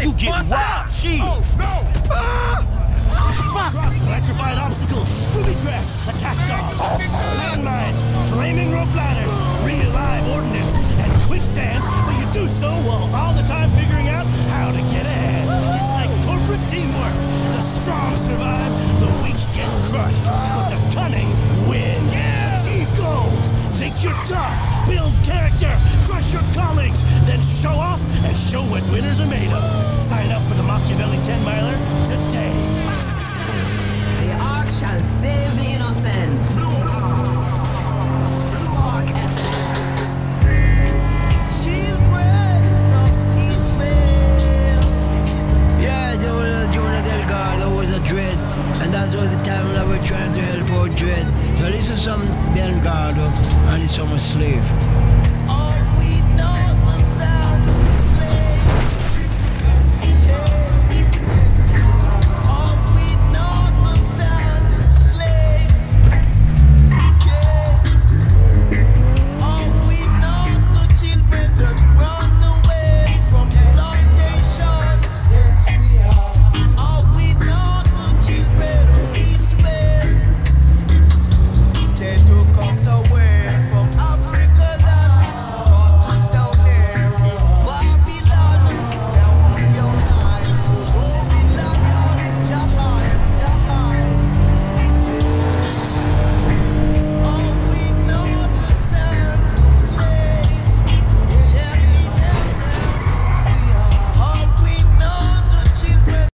got it. You get wild, chill. Oh, no. Ah! Fuck! Cross electrified obstacles, booby traps, attack dogs, landmines, flaming rope ladders, real live ordnance, and quicksand, but you do so while all the time figuring out how to get ahead. It's like corporate teamwork. The strong survive, the weak get crushed, but the cunning win. Yeah! Achieve goals. Think you're tough, build character, crush your colleagues, then show what winners are made of. Sign up for the Machiavelli 10 miler today. The Ark shall save the innocent. Yeah, there was a Jonah was a dread, and that was the time when I was trying to help dread. So this is some Delgado, and it's some slave.